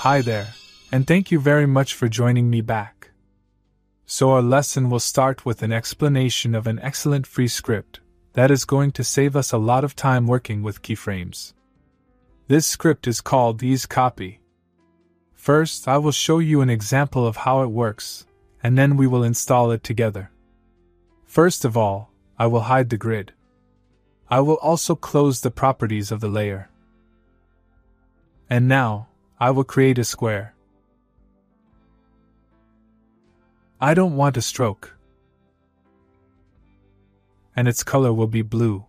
Hi there, and thank you very much for joining me back. So, our lesson will start with an explanation of an excellent free script that is going to save us a lot of time working with keyframes. This script is called ease copy. First, I will show you an example of how it works, and then we will install it together. First of all, I will hide the grid. I will also close the properties of the layer. And now, I will create a square. I don't want a stroke. And its color will be blue.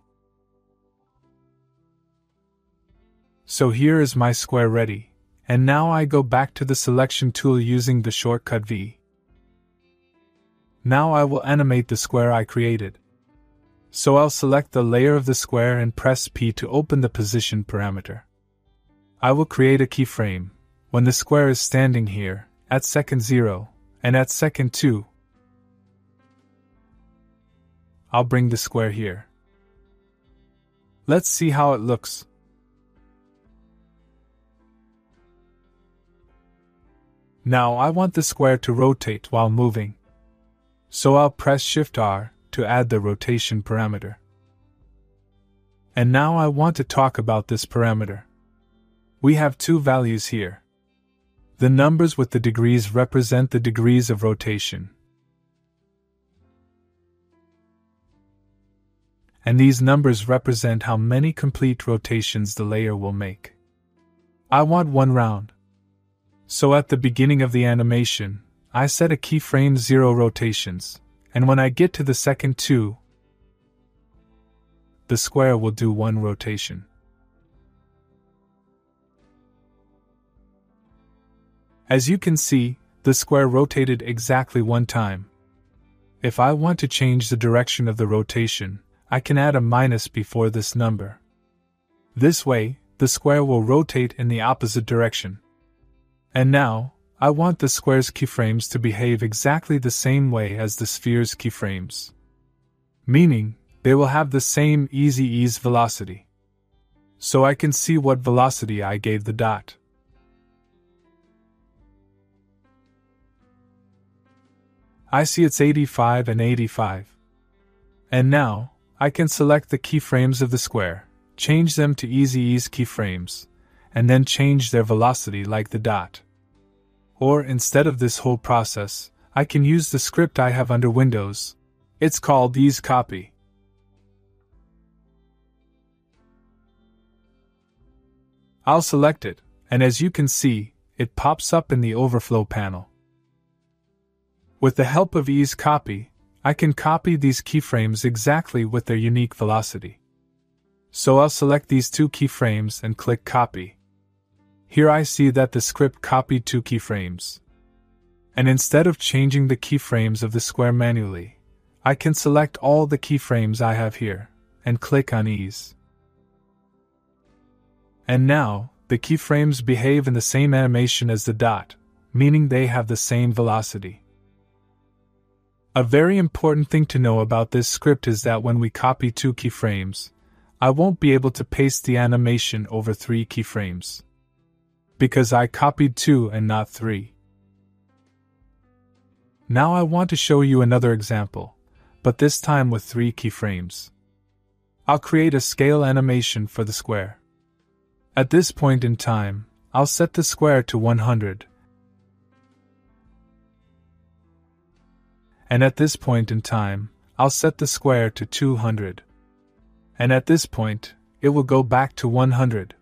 So here is my square ready, and now I go back to the selection tool using the shortcut V. Now I will animate the square I created. So I'll select the layer of the square and press P to open the position parameter. I will create a keyframe when the square is standing here, at second 0, and at second 2. I'll bring the square here. Let's see how it looks. Now I want the square to rotate while moving. So I'll press Shift R to add the rotation parameter. And now I want to talk about this parameter. We have two values here. The numbers with the degrees represent the degrees of rotation. And these numbers represent how many complete rotations the layer will make. I want one round. So at the beginning of the animation, I set a keyframe 0 rotations, and when I get to the second 2, the square will do one rotation. As you can see, the square rotated exactly one time. If I want to change the direction of the rotation, I can add a minus before this number. This way, the square will rotate in the opposite direction. And now, I want the square's keyframes to behave exactly the same way as the sphere's keyframes. Meaning, they will have the same easy ease velocity. So I can see what velocity I gave the dot. I see it's 85 and 85. And now, I can select the keyframes of the square, change them to easy ease keyframes, and then change their velocity like the dot. Or instead of this whole process, I can use the script I have under Windows. It's called ease copy. I'll select it, and as you can see, it pops up in the overflow panel. With the help of ease copy, I can copy these keyframes exactly with their unique velocity. So I'll select these two keyframes and click copy. Here I see that the script copied two keyframes. And instead of changing the keyframes of the square manually, I can select all the keyframes I have here and click on ease. And now, the keyframes behave in the same animation as the dot, meaning they have the same velocity. A very important thing to know about this script is that when we copy two keyframes, I won't be able to paste the animation over three keyframes. Because I copied two and not three. Now I want to show you another example, but this time with three keyframes. I'll create a scale animation for the square. At this point in time, I'll set the square to 100 and at this point in time, I'll set the square to 200. And at this point, it will go back to 100.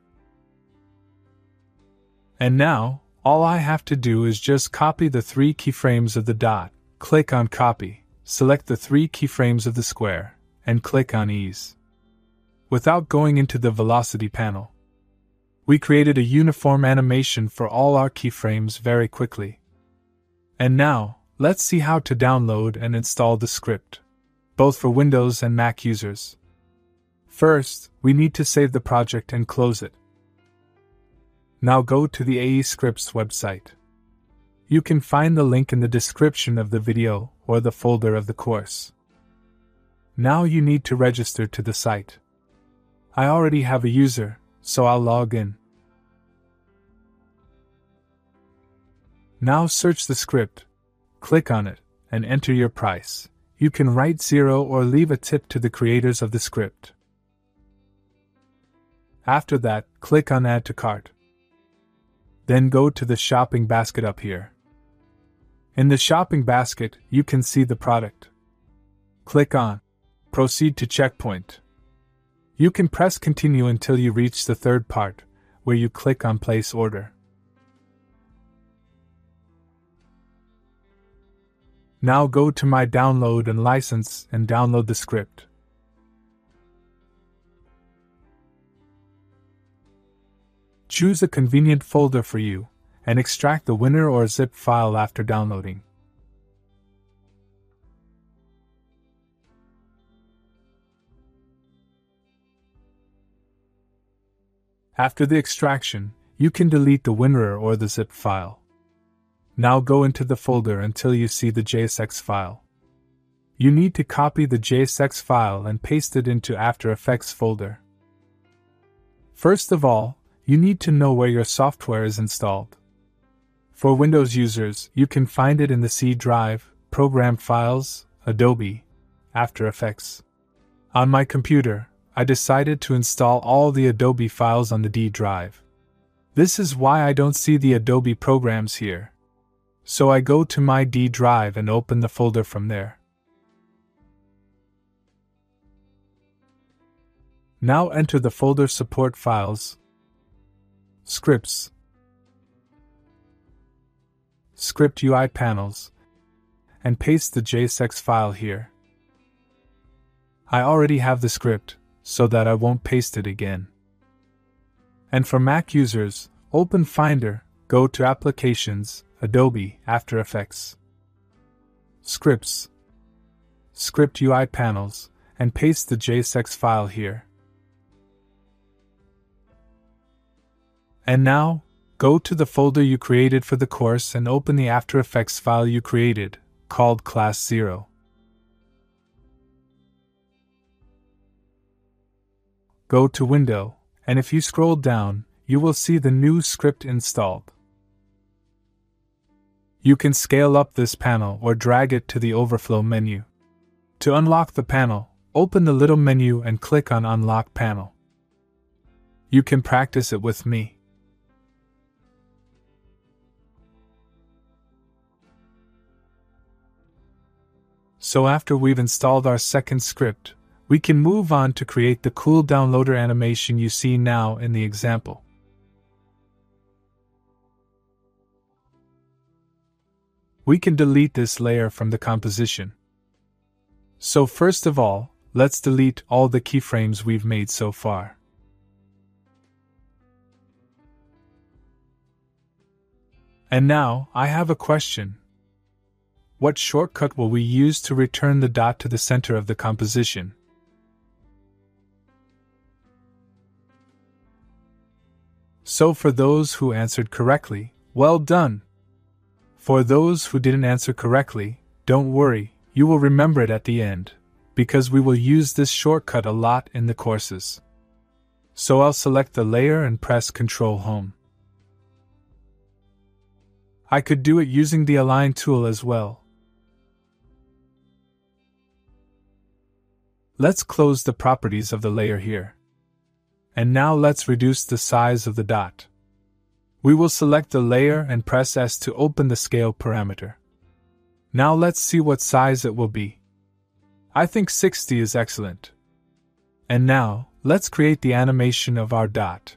And now, all I have to do is just copy the three keyframes of the dot, click on Copy, select the three keyframes of the square, and click on Ease. Without going into the Velocity panel, we created a uniform animation for all our keyframes very quickly. And now, Let's see how to download and install the script, both for Windows and Mac users. First, we need to save the project and close it. Now go to the AE Scripts website. You can find the link in the description of the video or the folder of the course. Now you need to register to the site. I already have a user, so I'll log in. Now search the script, click on it, and enter your price. You can write zero or leave a tip to the creators of the script. After that, click on Add to Cart. Then go to the shopping basket up here. In the shopping basket, you can see the product. Click on Proceed to Checkpoint. You can press Continue until you reach the third part, where you click on Place Order. Now go to My Download and License and download the script. Choose a convenient folder for you and extract the WINRAR or zip file after downloading. After the extraction, you can delete the WinRAR or the zip file. Now go into the folder until you see the JSX file. You need to copy the JSX file and paste it into After Effects folder. First of all, you need to know where your software is installed. For Windows users, you can find it in the C drive, Program Files, Adobe, After Effects. On my computer, I decided to install all the Adobe files on the D drive. This is why I don't see the Adobe programs here. So I go to my D drive and open the folder from there. Now enter the folder support files, scripts, script UI panels, and paste the JSX file here. I already have the script, so that I won't paste it again. And for Mac users, open Finder, go to Applications, Adobe After Effects, Scripts, Script UI panels, and paste the JSX file here. And now, go to the folder you created for the course and open the After Effects file you created, called Class 0. Go to Window, and if you scroll down, you will see the new script installed. You can scale up this panel or drag it to the overflow menu. To unlock the panel, open the little menu and click on Unlock Panel. You can practice it with me. So after we've installed our second script, we can move on to create the cool downloader animation you see now in the example. We can delete this layer from the composition. So first of all, let's delete all the keyframes we've made so far. And now, I have a question. What shortcut will we use to return the dot to the center of the composition? So, for those who answered correctly, well done. For those who didn't answer correctly, don't worry, you will remember it at the end, because we will use this shortcut a lot in the courses. So I'll select the layer and press Ctrl Home. I could do it using the Align tool as well. Let's close the properties of the layer here. And now let's reduce the size of the dot. We will select the layer and press S to open the scale parameter. Now let's see what size it will be. I think 60 is excellent. And now, let's create the animation of our dot.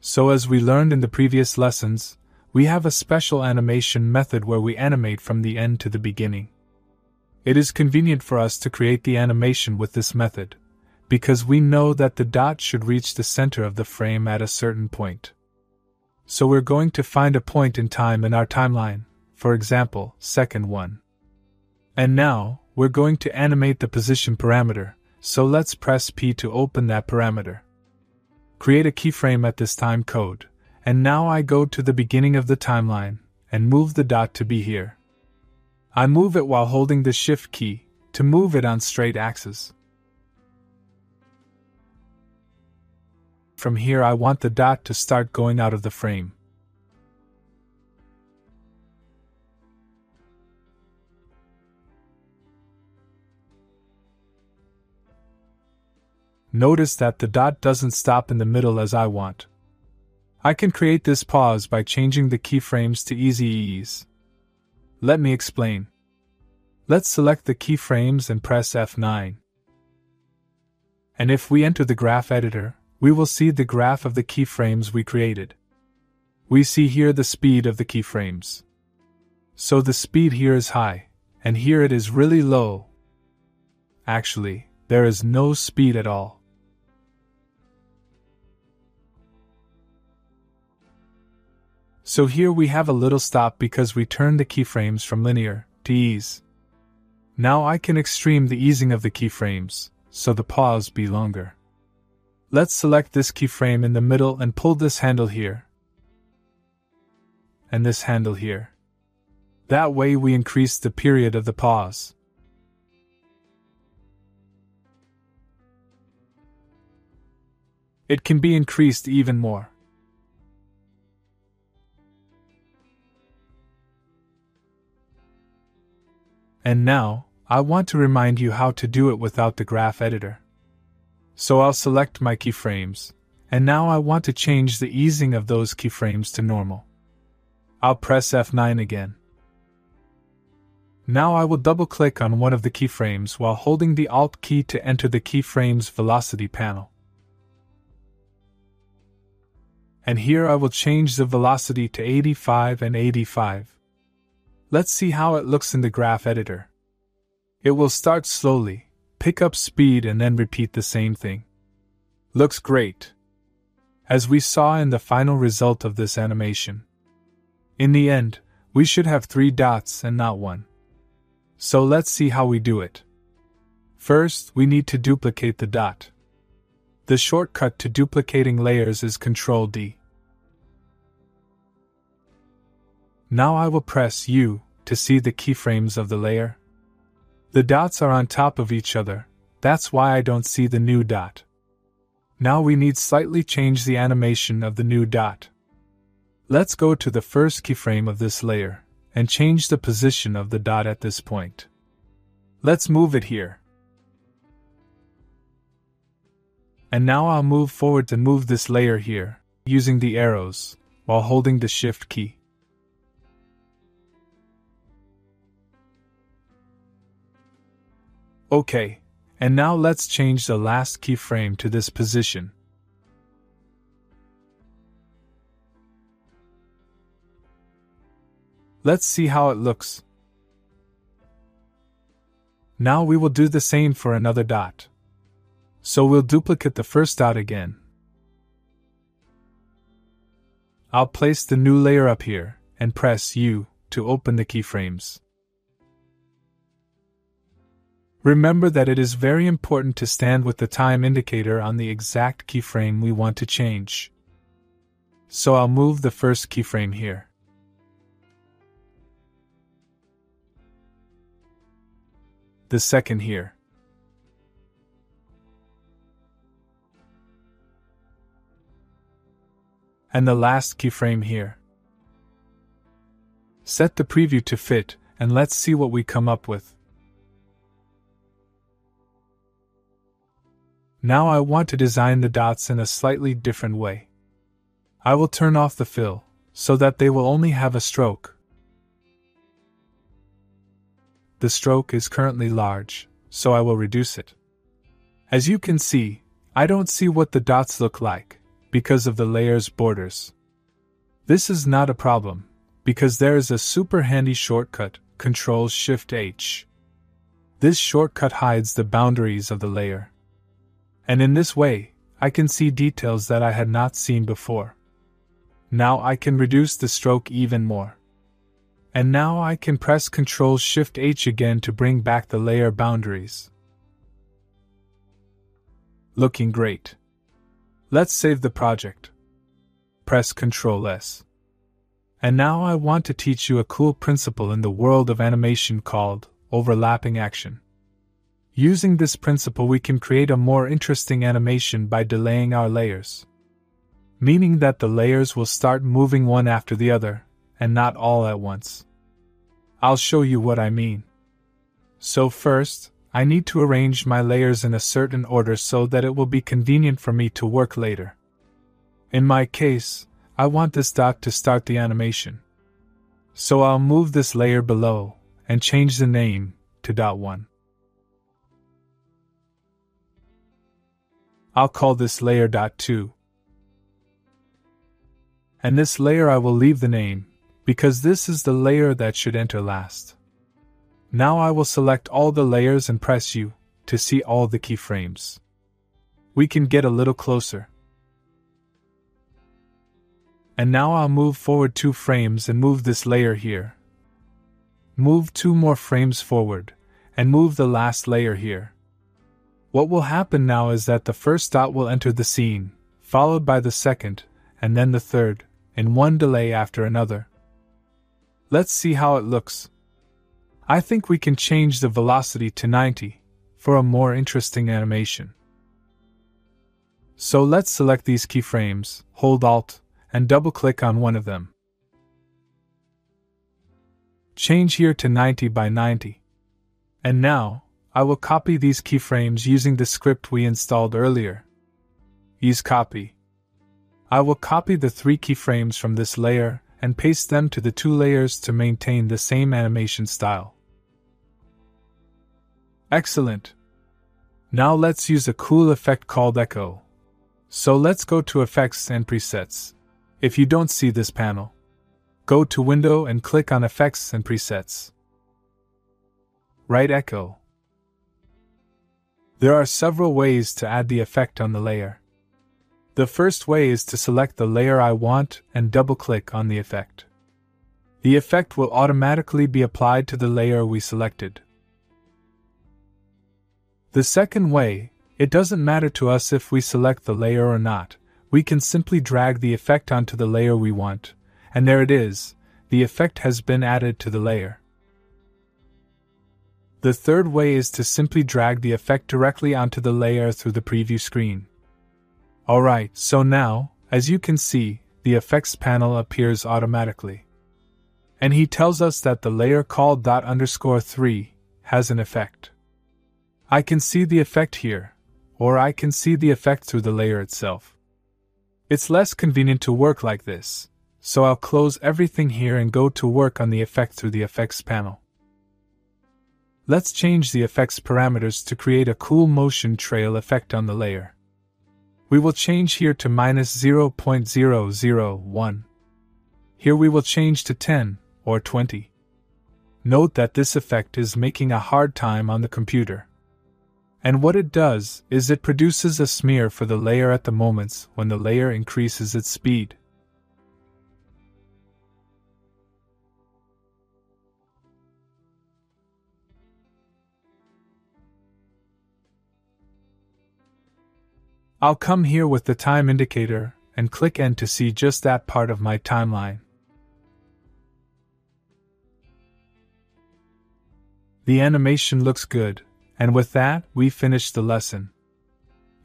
So as we learned in the previous lessons, we have a special animation method where we animate from the end to the beginning. It is convenient for us to create the animation with this method because we know that the dot should reach the center of the frame at a certain point. So we're going to find a point in time in our timeline, for example, second 1. And now, we're going to animate the position parameter, so let's press P to open that parameter. Create a keyframe at this time code, and now I go to the beginning of the timeline and move the dot to be here. I move it while holding the Shift key to move it on straight axis. From here, I want the dot to start going out of the frame. Notice that the dot doesn't stop in the middle as I want. I can create this pause by changing the keyframes to easy ease. Let me explain. Let's select the keyframes and press F9. And if we enter the graph editor, we will see the graph of the keyframes we created. We see here the speed of the keyframes. So the speed here is high, and here it is really low. Actually, there is no speed at all. So here we have a little stop because we turned the keyframes from linear to ease. Now I can extreme the easing of the keyframes, so the pause be longer. Let's select this keyframe in the middle and pull this handle here. And this handle here. That way we increase the period of the pause. It can be increased even more. And now, I want to remind you how to do it without the graph editor. So I'll select my keyframes, and now I want to change the easing of those keyframes to normal. I'll press F9 again. Now I will double click on one of the keyframes while holding the Alt key to enter the keyframe's velocity panel. And here I will change the velocity to 85 and 85. Let's see how it looks in the graph editor. It will start slowly, pick up speed, and then repeat the same thing. Looks great. As we saw in the final result of this animation. In the end, we should have three dots and not one. So let's see how we do it. First, we need to duplicate the dot. The shortcut to duplicating layers is Ctrl D. Now I will press U to see the keyframes of the layer. The dots are on top of each other, that's why I don't see the new dot. Now we need slightly change the animation of the new dot. Let's go to the first keyframe of this layer, and change the position of the dot at this point. Let's move it here. And now I'll move forward to move this layer here, using the arrows, while holding the Shift key. OK, and now let's change the last keyframe to this position. Let's see how it looks. Now we will do the same for another dot. So we'll duplicate the first dot again. I'll place the new layer up here and press U to open the keyframes. Remember that it is very important to stand with the time indicator on the exact keyframe we want to change. So I'll move the first keyframe here. The second here. And the last keyframe here. Set the preview to fit, and let's see what we come up with. Now I want to design the dots in a slightly different way. I will turn off the fill, so that they will only have a stroke. The stroke is currently large, so I will reduce it. As you can see, I don't see what the dots look like, because of the layer's borders. This is not a problem, because there is a super handy shortcut, Ctrl Shift H. This shortcut hides the boundaries of the layer and in this way, I can see details that I had not seen before. Now I can reduce the stroke even more. And now I can press Ctrl Shift H again to bring back the layer boundaries. Looking great. Let's save the project. Press Ctrl S. And now I want to teach you a cool principle in the world of animation called overlapping action. Using this principle, we can create a more interesting animation by delaying our layers. Meaning that the layers will start moving one after the other, and not all at once. I'll show you what I mean. So, first, I need to arrange my layers in a certain order so that it will be convenient for me to work later. In my case, I want this dot to start the animation. So I'll move this layer below and change the name to dot 1. I'll call this layer dot 2. And this layer I will leave the name, because this is the layer that should enter last. Now I will select all the layers and press U to see all the keyframes. We can get a little closer. And now I'll move forward two frames and move this layer here. Move two more frames forward, and move the last layer here. What will happen now is that the first dot will enter the scene, followed by the second, and then the third, in one delay after another. Let's see how it looks. I think we can change the velocity to 90 for a more interesting animation. So let's select these keyframes, hold Alt, and double click on one of them. Change here to 90 by 90. And now, I will copy these keyframes using the script we installed earlier. Ease copy. I will copy the three keyframes from this layer and paste them to the two layers to maintain the same animation style. Excellent. Now let's use a cool effect called Echo. So let's go to Effects and Presets. If you don't see this panel, go to Window and click on Effects and Presets. Write Echo. There are several ways to add the effect on the layer. The first way is to select the layer I want and double click on the effect. The effect will automatically be applied to the layer we selected. The second way, it doesn't matter to us if we select the layer or not, we can simply drag the effect onto the layer we want, and there it is, the effect has been added to the layer. The third way is to simply drag the effect directly onto the layer through the preview screen. Alright, so now, as you can see, the effects panel appears automatically. And he tells us that the layer called dot underscore 3 has an effect. I can see the effect here, or I can see the effect through the layer itself. It's less convenient to work like this, so I'll close everything here and go to work on the effect through the effects panel. Let's change the effects parameters to create a cool motion trail effect on the layer. We will change here to minus 0.001. Here we will change to 10 or 20. Note that this effect is making a hard time on the computer. And what it does is it produces a smear for the layer at the moments when the layer increases its speed. I'll come here with the time indicator and click End to see just that part of my timeline. The animation looks good, and with that, we finish the lesson.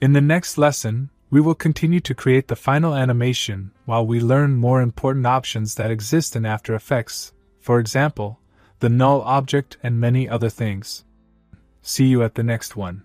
In the next lesson, we will continue to create the final animation while we learn more important options that exist in After Effects, for example, the null object and many other things. See you at the next one.